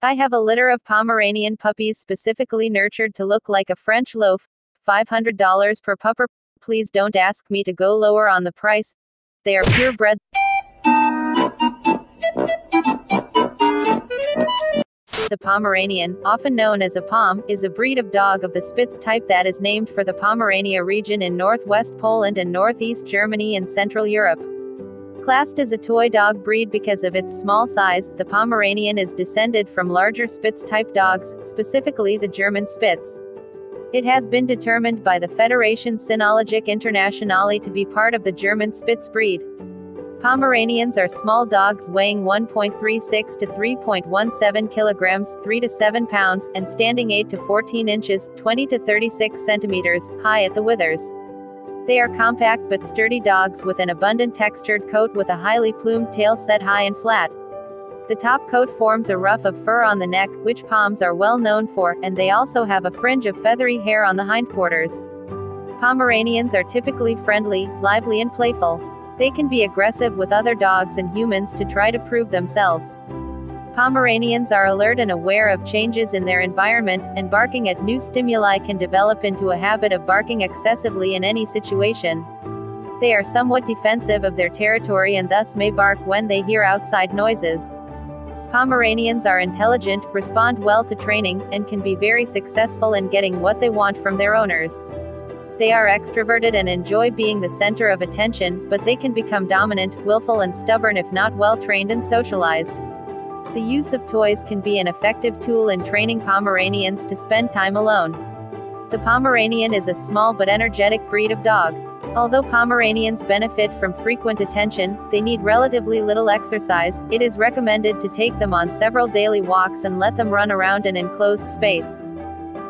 I have a litter of Pomeranian puppies specifically nurtured to look like a French loaf. $500 per pupper. Please don't ask me to go lower on the price. They are purebred. The Pomeranian, often known as a Pom, is a breed of dog of the Spitz type that is named for the Pomerania region in northwest Poland and northeast Germany and Central Europe. Classed as a toy dog breed because of its small size, the Pomeranian is descended from larger Spitz-type dogs, specifically the German Spitz. It has been determined by the Federation Cynologique Internationale to be part of the German Spitz breed. Pomeranians are small dogs weighing 1.36 to 3.17 kilograms, 3 to 7 pounds, and standing 8 to 14 inches, 20 to 36 centimeters, high at the withers. They are compact but sturdy dogs with an abundant textured coat with a highly plumed tail set high and flat. The top coat forms a ruff of fur on the neck, which Poms are well known for, and they also have a fringe of feathery hair on the hindquarters. Pomeranians are typically friendly, lively and playful. They can be aggressive with other dogs and humans to try to prove themselves. Pomeranians are alert and aware of changes in their environment, and barking at new stimuli can develop into a habit of barking excessively in any situation. They are somewhat defensive of their territory and thus may bark when they hear outside noises. Pomeranians are intelligent, respond well to training, and can be very successful in getting what they want from their owners. They are extroverted and enjoy being the center of attention, but they can become dominant, willful and stubborn if not well trained and socialized. The use of toys can be an effective tool in training Pomeranians to spend time alone. The Pomeranian is a small but energetic breed of dog. Although Pomeranians benefit from frequent attention, they need relatively little exercise, it is recommended to take them on several daily walks and let them run around an enclosed space.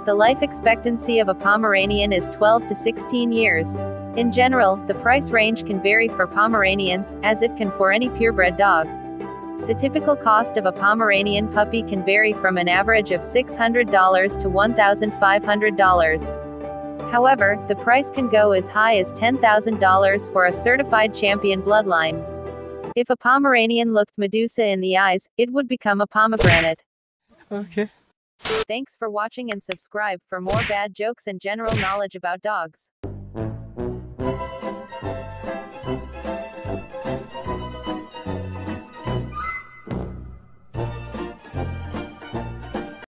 The life expectancy of a Pomeranian is 12 to 16 years. In general, the price range can vary for Pomeranians, as it can for any purebred dog. The typical cost of a Pomeranian puppy can vary from an average of $600 to $1,500. However, the price can go as high as $10,000 for a certified champion bloodline. If a Pomeranian looked Medusa in the eyes, it would become a pomegranate. Okay. Thanks for watching and subscribe for more bad jokes and general knowledge about dogs.